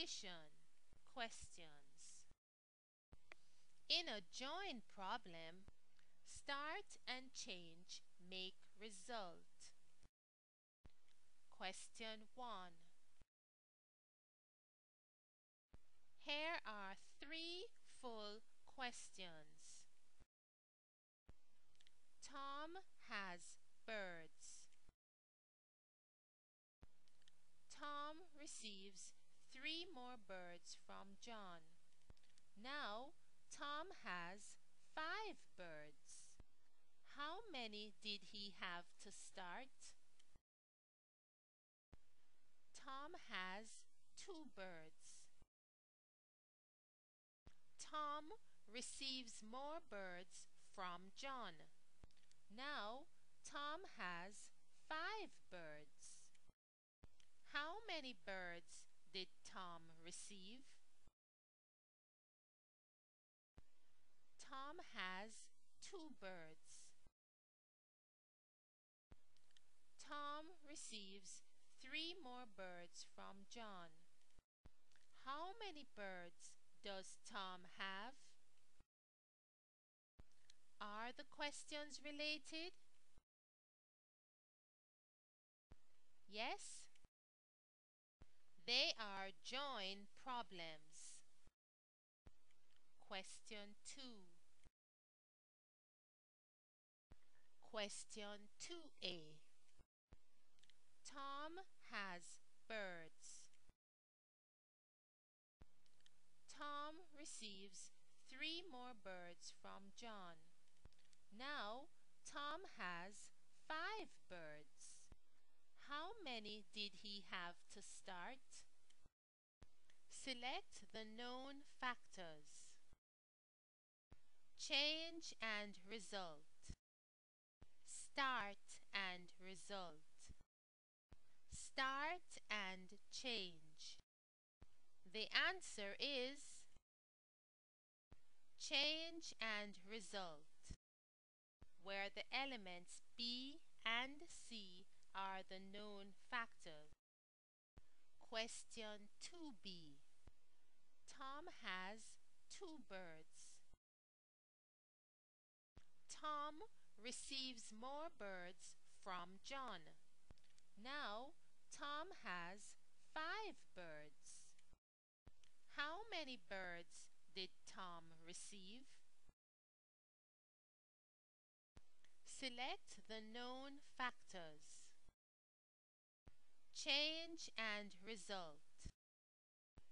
Addition questions. In a join problem, start and change make result. Question 1. Here are three full questions. Tom has birds. Tom receives three more birds from John. Now Tom has five birds. How many did he have to start? Tom has two birds. Tom receives more birds from John. Now Tom has five birds. How many birds did Tom receive? Tom has two birds. Tom receives three more birds from John. How many birds does Tom have? Are the questions related? Yes? They are join problems. Question 2. Question 2a. Tom has birds. Tom receives three more birds from John. Now Tom has five birds. How many did he have to start? Select the known factors. Change and result. Start and result. Start and change. The answer is change and result, where the elements B and C are the known factors. Question 2b. Tom has two birds. Tom receives more birds from John. Now Tom has five birds. How many birds did Tom receive? Select the known factors. Change and result.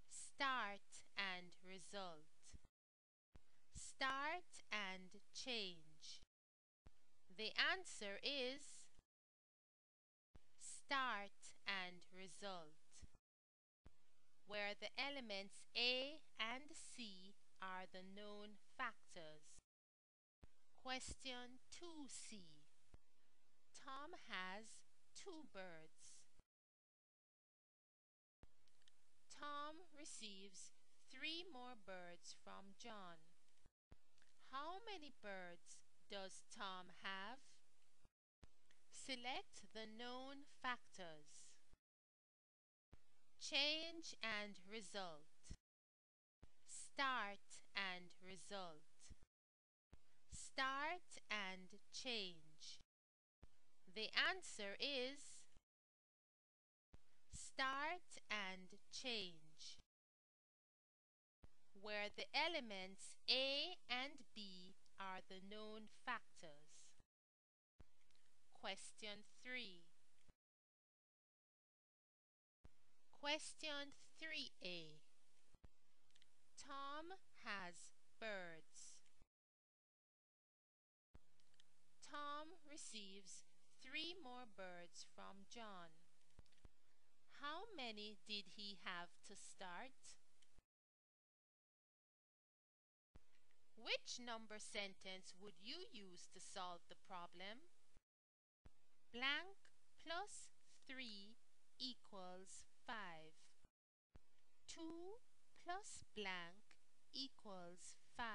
Start and result. Start and change. The answer is start and result, where the elements A and C are the known factors. Question 2c. Tom has two birds. Tom receives three more birds from John. How many birds does Tom have? Select the known factors. Change and result. Start and result. Start and change. The answer is start and change, where the elements A and B are the known factors. Question 3. Question 3a. Tom has birds. Tom receives three more birds from John. How many did he have to start? Which number sentence would you use to solve the problem? Blank plus 3 equals 5. 2 plus blank equals 5.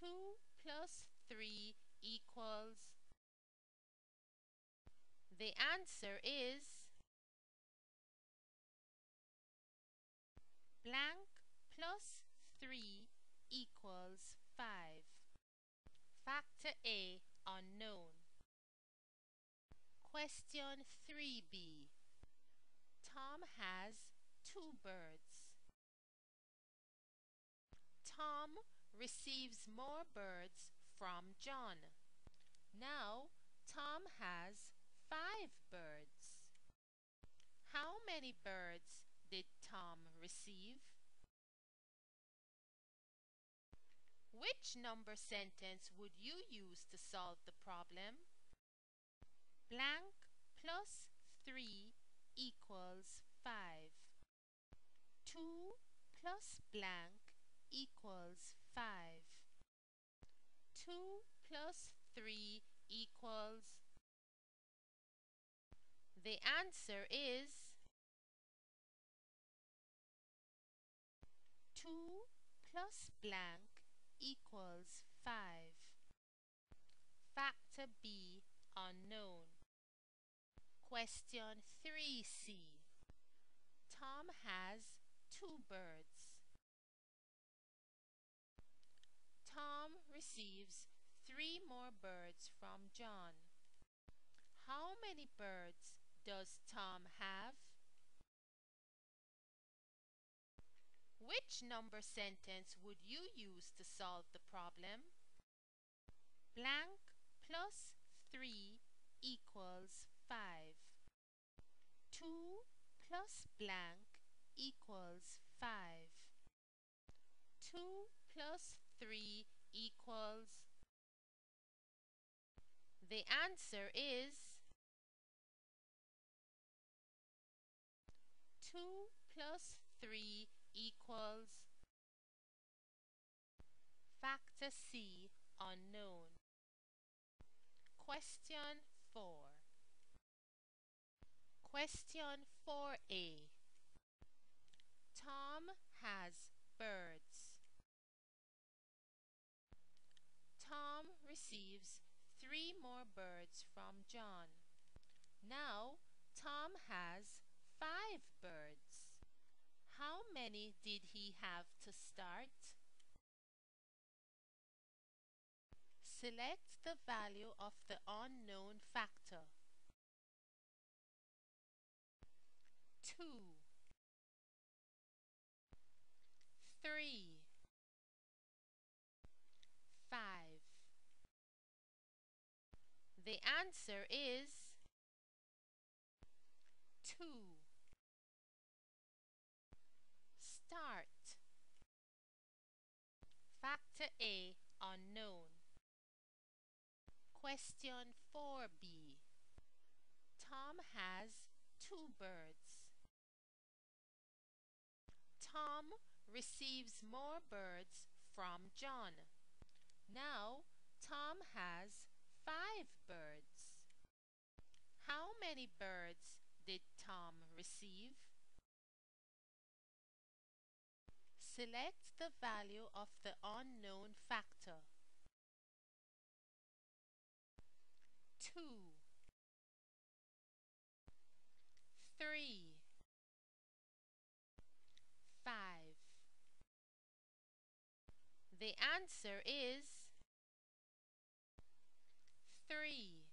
2 plus 3 equals the answer is Blank plus 3 equals 5. Factor A unknown. Question 3b. Tom has two birds. Tom receives more birds from John. Now Tom has five birds. How many birds did Tom receive? Which number sentence would you use to solve the problem? Blank plus 3 equals 5. 2 plus blank equals 5. 2 plus 3 equals the answer is 2 plus blank equals 5. Factor B unknown. Question 3c. Tom has two birds. Tom receives three more birds from John. How many birds does Tom have? Which number sentence would you use to solve the problem? Blank plus 3 equals 5. 2 plus blank equals 5. 2 plus 3 equals The answer is 2 plus 3 equals Factor C unknown. Question 4. Question 4a. Tom has birds. Tom receives three more birds from John. Now Tom has five birds. How many did he have to start? Select the value of the unknown factor. 2 3 5 The answer is 2 Start Factor A unknown Question 4b Tom has two birds. Tom receives more birds from John. Now Tom has five birds. How many birds did Tom receive? Select the value of the unknown factor. 2 3 5 The answer is 3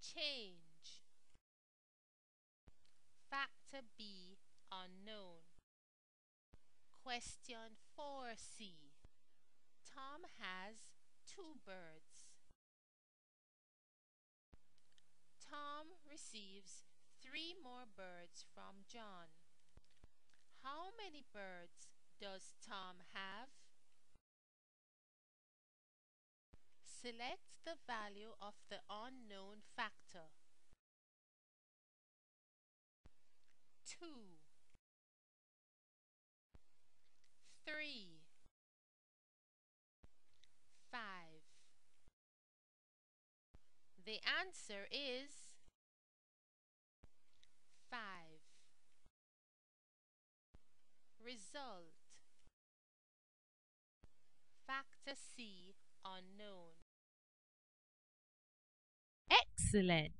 Change. Factor B unknown Question 4c. Tom has two birds. Tom receives three more birds from John. How many birds does Tom have? Select the value of the unknown factor. 2 three, five. The answer is five. Result Factor C unknown. Excellent.